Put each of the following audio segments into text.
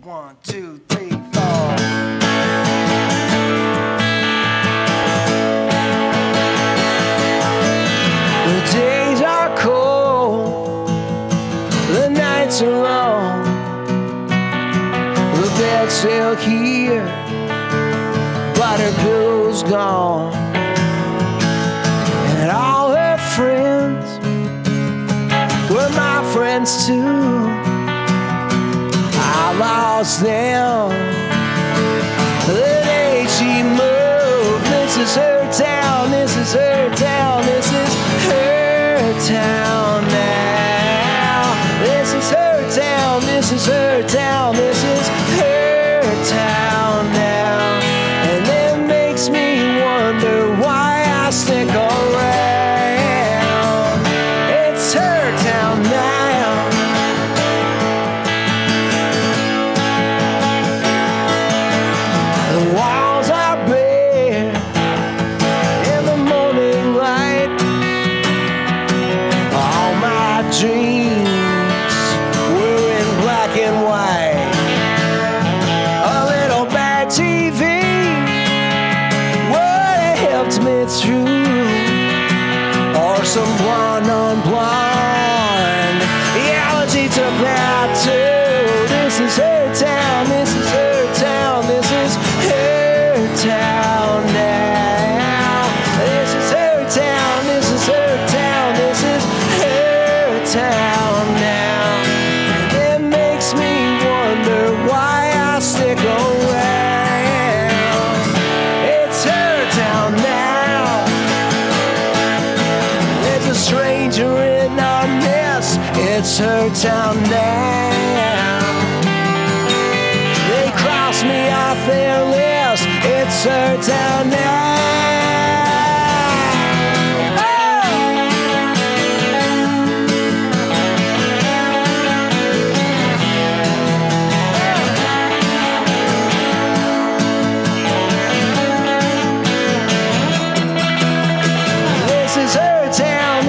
One, two, three, four. The days are cold, the nights are long. The bed's still here, but her pillow's gone. And all her friends were my friends too. Lost them. The day she moved. This is her town, this is her town, this is her town now. This is her town, this is her town, me through, or some blonde on blonde. Yeah, she took that too. This is her town. This is her town. This is her town now. This is her town. This is her town. This is her town stranger in our midst. It's her town now. They cross me off their list. It's her town now. This is her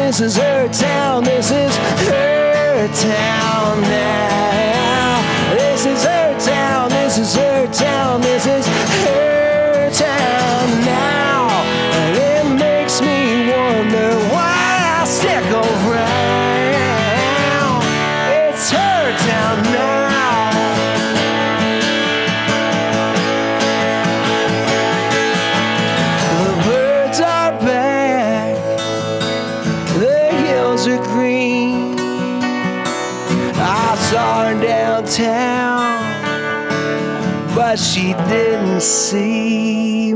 this is her town, this is her town now. I saw her downtown, but she didn't see